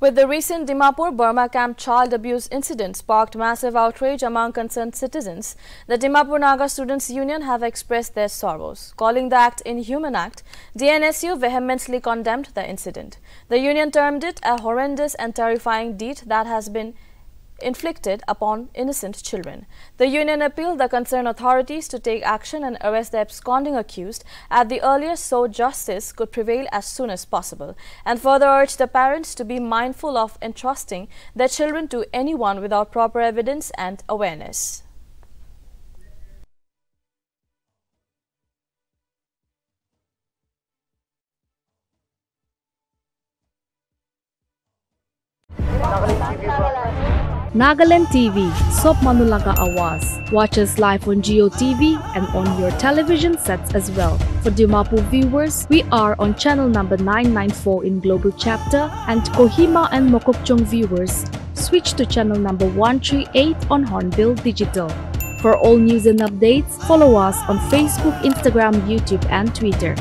With the recent Dimapur Burma camp child abuse incident sparked massive outrage among concerned citizens, the Dimapur Naga Students Union have expressed their sorrows. Calling the act an inhuman act, DNSU vehemently condemned the incident. The union termed it a horrendous and terrifying deed that has been inflicted upon innocent children. The union appealed the concerned authorities to take action and arrest the absconding accused at the earliest so justice could prevail as soon as possible and further urged the parents to be mindful of entrusting their children to anyone without proper evidence and awareness. Nagaland TV, Sop Manulaga Awas. Watch us live on Jio TV and on your television sets as well. For Dimapur viewers, we are on channel number 994 in Global Chapter and Kohima and Mokokchung viewers, switch to channel number 138 on Hornbill Digital. For all news and updates, follow us on Facebook, Instagram, YouTube and Twitter.